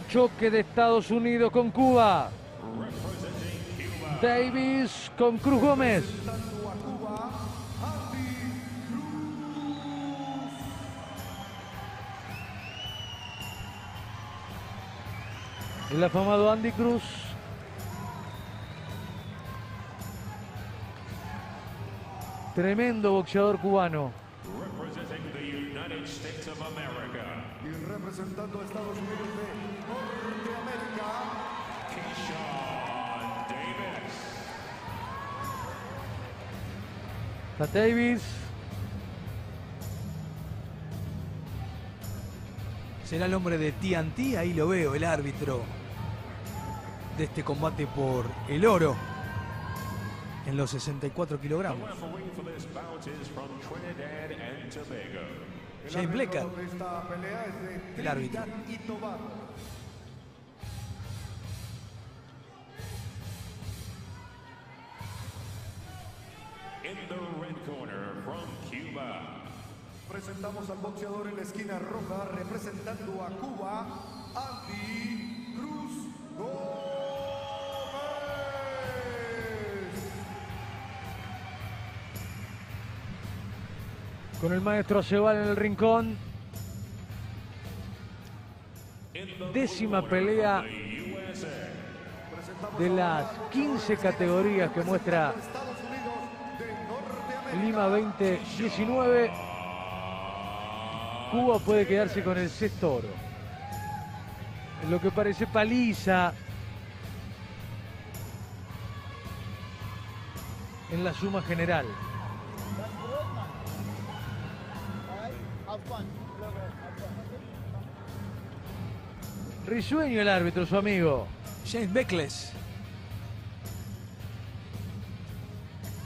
choque de Estados Unidos con Cuba. Davis con Cruz Gómez. El afamado Andy Cruz. Tremendo boxeador cubano. Y representando a Estados Unidos de Norteamérica, Keyshawn Davis. Está Davis. Será el hombre de TNT, ahí lo veo, el árbitro de este combate por el oro en los 64 kilogramos. Shane Blecker. El árbitro. In the red corner from Cuba, Presentamos al boxeador en la esquina roja representando a Cuba, Andy Cruz Gómez. Con el maestro Cebal en el rincón. Décima pelea de las 15 categorías que muestra. Lima 2019. Cuba puede quedarse con el sexto oro. Lo que parece paliza en la suma general. Risueño el árbitro, su amigo. James Beckles.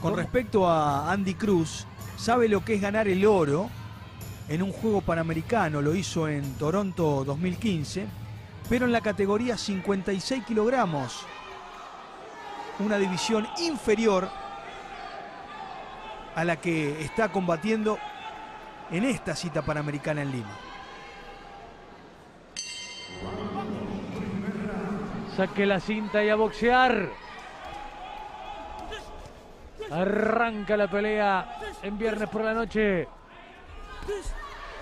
Con respecto a Andy Cruz, sabe lo que es ganar el oro en un juego panamericano, lo hizo en Toronto 2015, pero en la categoría 56 kilogramos, una división inferior a la que está combatiendo en esta cita panamericana en Lima. Saque la cinta y a boxear. Arranca la pelea en viernes por la noche.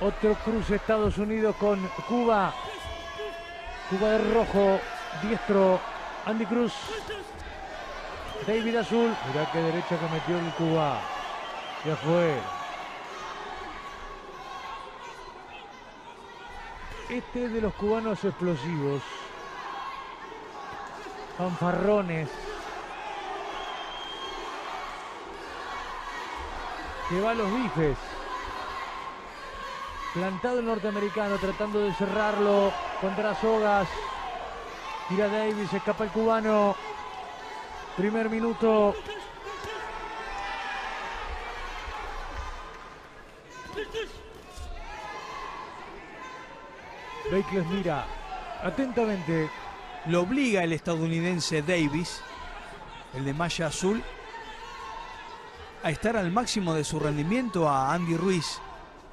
Otro cruce Estados Unidos con Cuba. Cuba de rojo, diestro, Andy Cruz. David Azul. Mirá qué derecha que metió el Cuba. Ya fue. Este es de los cubanos explosivos. Fanfarrones. Que va a los bifes. Plantado el norteamericano tratando de cerrarlo contra sogas. Tira Davis, escapa el cubano. Primer minuto. Bakles mira atentamente Lo obliga el estadounidense Davis, el de malla azul, a estar al máximo de su rendimiento a Andy Ruiz,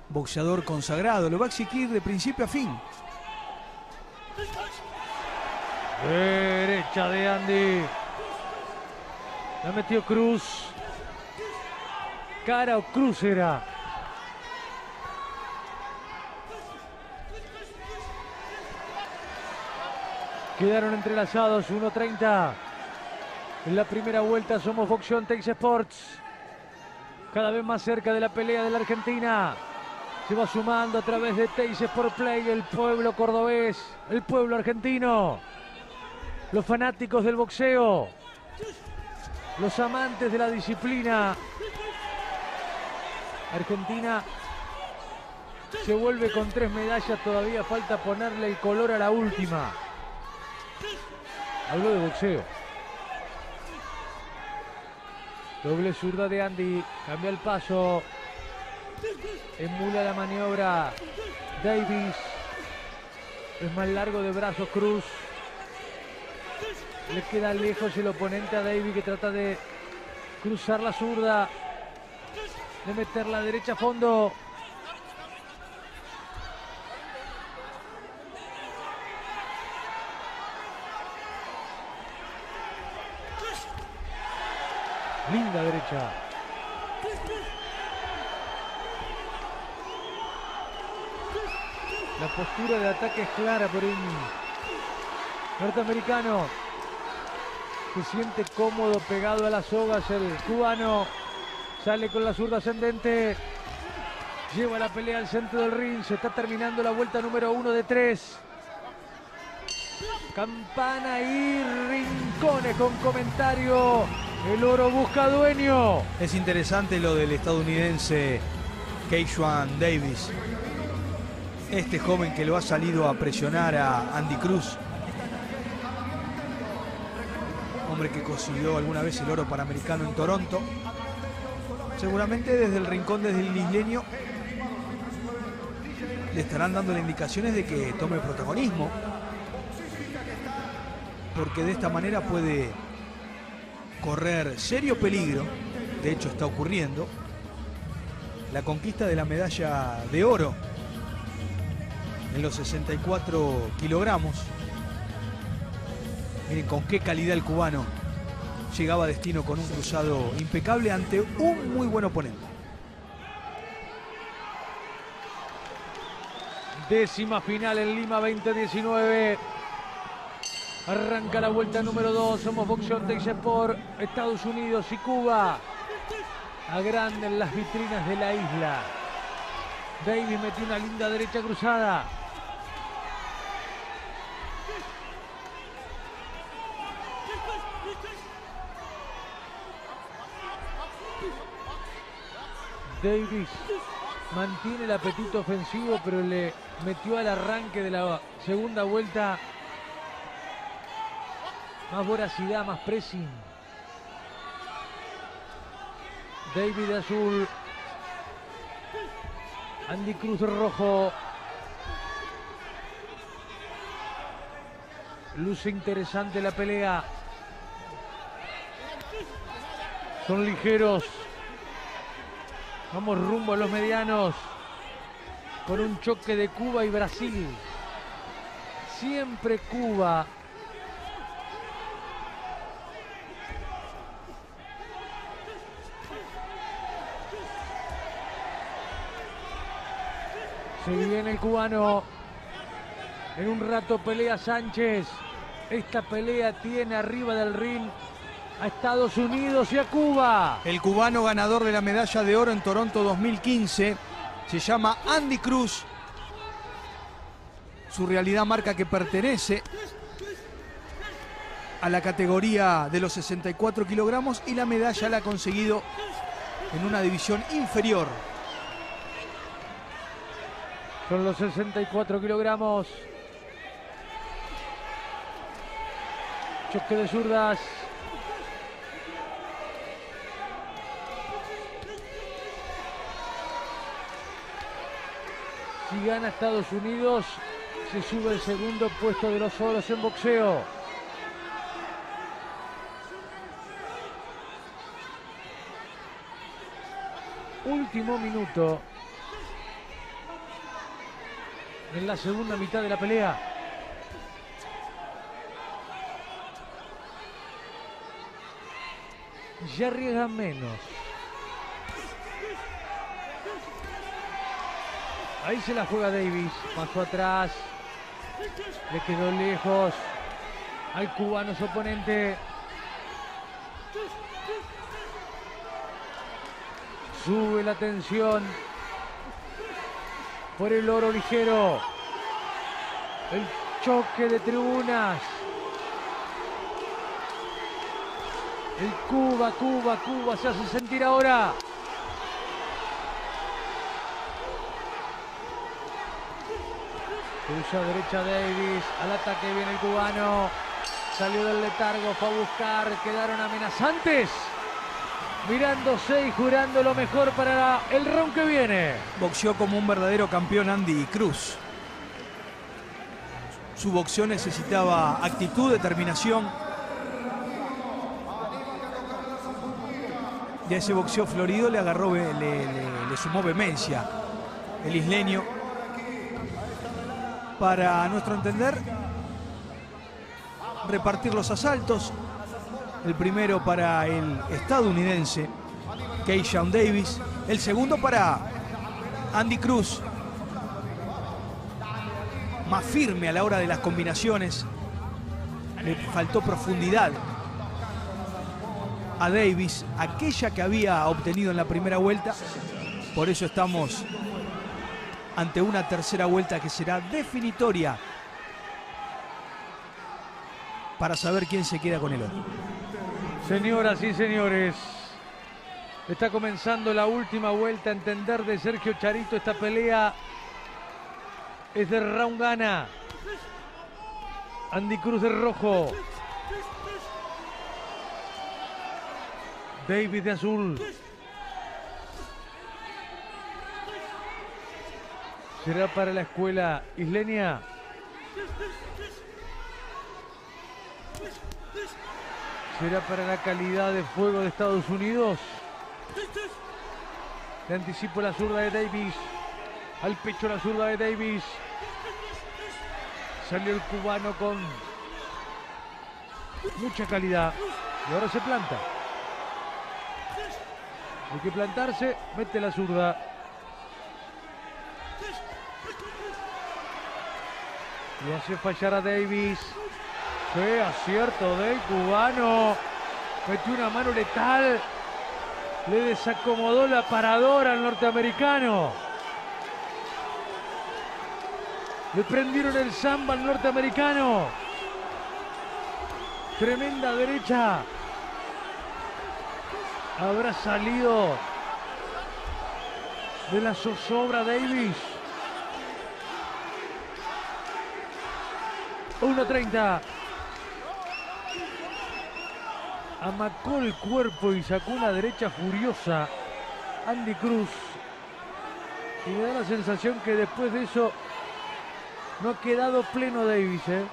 boxeador consagrado. Lo va a exigir de principio a fin. Derecha de Andy. La metió Cruz. Cara o Cruz. Quedaron entrelazados 1.30. En la primera vuelta somos Boxeon Tex Sports. Cada vez más cerca de la pelea de la Argentina. Se va sumando a través de Teis Sport Play el pueblo cordobés, el pueblo argentino, los fanáticos del boxeo, los amantes de la disciplina. Argentina se vuelve con tres medallas, todavía falta ponerle el color a la última. Hablo de boxeo. Doble zurda de Andy, cambia el paso. Emula la maniobra Davis. Es más largo de brazos Cruz. Le queda lejos el oponente a Davis que trata de cruzar la zurda. De meter la derecha a fondo. Linda derecha. La postura de ataque es clara por un norteamericano. Se siente cómodo pegado a las sogas el cubano. Sale con la zurda ascendente. Lleva la pelea al centro del ring. Se está terminando la vuelta número uno de tres. Campana y rincones con comentario. El oro busca dueño. Es interesante lo del estadounidense Keishuan Davis. Este joven que lo ha salido a presionar a Andy Cruz. Hombre que consiguió alguna vez el oro panamericano en Toronto. Seguramente desde el rincón, desde el isleño, le estarán dando indicaciones de que tome protagonismo. Porque de esta manera puede correr serio peligro, de hecho está ocurriendo, la conquista de la medalla de oro en los 64 kilogramos. Miren con qué calidad el cubano llegaba a destino con un cruzado impecable ante un muy buen oponente. Décima final en Lima 2019. Arranca la vuelta número 2. Somos Boxeo Texas por Estados Unidos y Cuba. Agranden las vitrinas de la isla. Davis metió una linda derecha cruzada. Davis mantiene el apetito ofensivo, pero le metió al arranque de la segunda vuelta más voracidad, más pressing. David azul. Andy Cruz rojo. Luce interesante la pelea. Son ligeros. Vamos rumbo a los medianos. Con un choque de Cuba y Brasil. Siempre Cuba Se viene el cubano. En un rato pelea Sánchez. Esta pelea tiene arriba del ring a Estados Unidos y a Cuba. El cubano ganador de la medalla de oro en Toronto 2015 se llama Andy Cruz. Su realidad marca que pertenece a la categoría de los 64 kilogramos y la medalla la ha conseguido en una división inferior son los 64 kilogramos. Choque de zurdas. Si gana Estados Unidos, se sube el segundo puesto de los oros en boxeo. Último minuto en la segunda mitad de la pelea. Ya arriesga menos. Ahí se la juega Davis. Pasó atrás. Le quedó lejos al cubano su oponente. Sube la tensión por el oro ligero. El choque de tribunas. El Cuba, Cuba, Cuba se hace sentir ahora. Cruza derecha Davis. Al ataque viene el cubano. Salió del letargo, fue a buscar. Quedaron amenazantes mirándose y jurando lo mejor para el round que viene. Boxeó como un verdadero campeón Andy Cruz. Su boxeo necesitaba actitud, determinación. Y a ese boxeo florido le agarró, le, le sumó vehemencia el isleño. Para nuestro entender, repartir los asaltos, El primero para el estadounidense Keishawn Davis. El segundo para Andy Cruz. Más firme a la hora de las combinaciones. Le faltó profundidad a Davis, aquella que había obtenido en la primera vuelta. Por eso estamos ante una tercera vuelta que será definitoria para saber quién se queda con el oro. Señoras y señores, está comenzando la última vuelta a entender de Sergio Charito. Esta pelea es de round gana. Andy Cruz de rojo. David de azul. ¿Será para la escuela isleña? ¿Será para la calidad de fuego de Estados Unidos? Le anticipo la zurda de Davis. Al pecho la zurda de Davis. Salió el cubano con mucha calidad. Y ahora se planta. Hay que plantarse, mete la zurda. Y hace fallar a Davis. Qué acierto del cubano. Metió una mano letal. Le desacomodó la paradora al norteamericano. Le prendieron el samba al norteamericano. Tremenda derecha. Habrá salido de la zozobra Davis. 1.30. Amacó el cuerpo y sacó una derecha furiosa. Andy Cruz. Y me da la sensación que después de eso no ha quedado pleno Davis. ¿eh?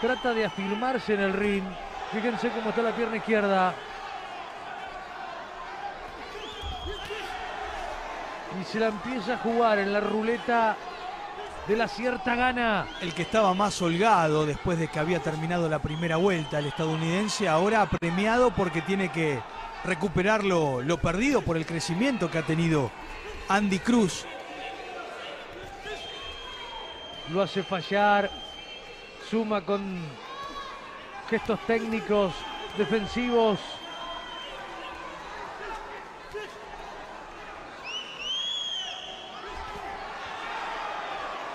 Trata de afirmarse en el ring. Fíjense cómo está la pierna izquierda. Y se la empieza a jugar en la ruleta de la cierta gana. El que estaba más holgado después de que había terminado la primera vuelta, el estadounidense, ahora premiado porque tiene que recuperar lo, lo perdido por el crecimiento que ha tenido Andy Cruz. Lo hace fallar. Suma con gestos técnicos defensivos.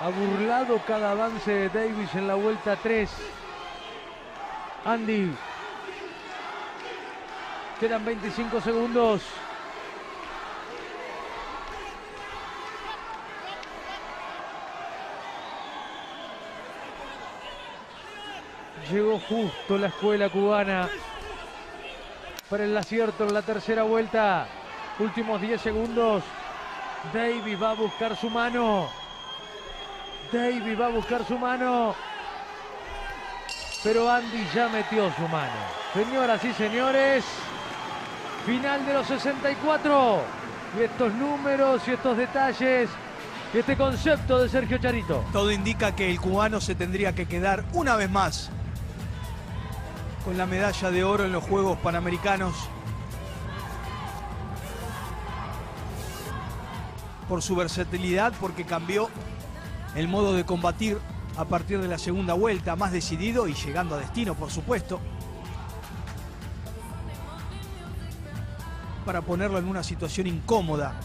Ha burlado cada avance de Davis en la vuelta 3. Andy. Quedan 25 segundos. Llegó justo la escuela cubana para el acierto en la tercera vuelta. Últimos 10 segundos. Davis va a buscar su mano. Davis va a buscar su mano. Pero Andy ya metió su mano. Señoras y señores, final de los 64. Y estos números y estos detalles y este concepto de Sergio Charito. Todo indica que el cubano se tendría que quedar una vez más con la medalla de oro en los Juegos Panamericanos. Por su versatilidad, porque cambió el modo de combatir a partir de la segunda vuelta, más decidido y llegando a destino, por supuesto. Para ponerlo en una situación incómoda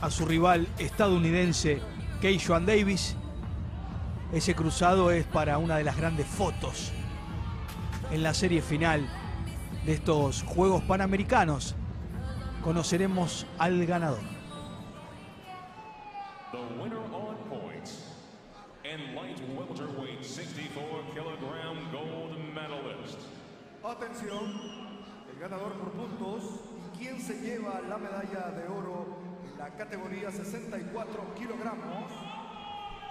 a su rival estadounidense Keishan Davis. Ese cruzado es para una de las grandes fotos en la serie final de estos Juegos Panamericanos. Conoceremos al ganador. 64 kilogramos.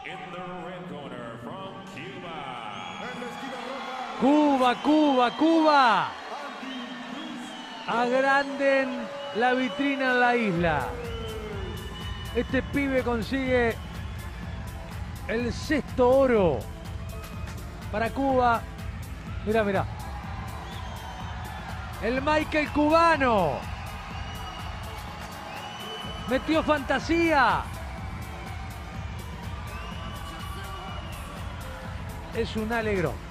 In the red corner from Cuba. Cuba, Cuba, Cuba. Agranden la vitrina en la isla. Este pibe consigue el sexto oro para Cuba. Mira, mira. El Michael cubano. Metió fantasía. Es un alegrón.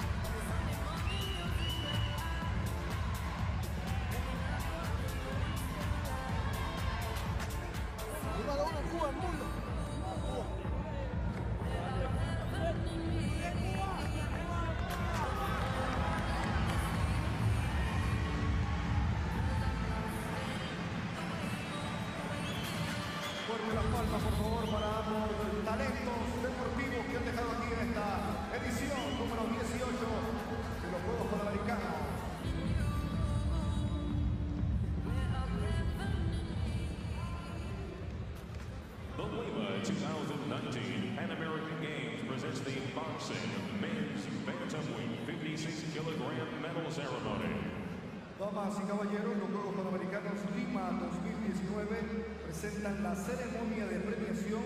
Damas y caballeros, los Juegos Panamericanos Lima 2019 presentan la ceremonia de premiación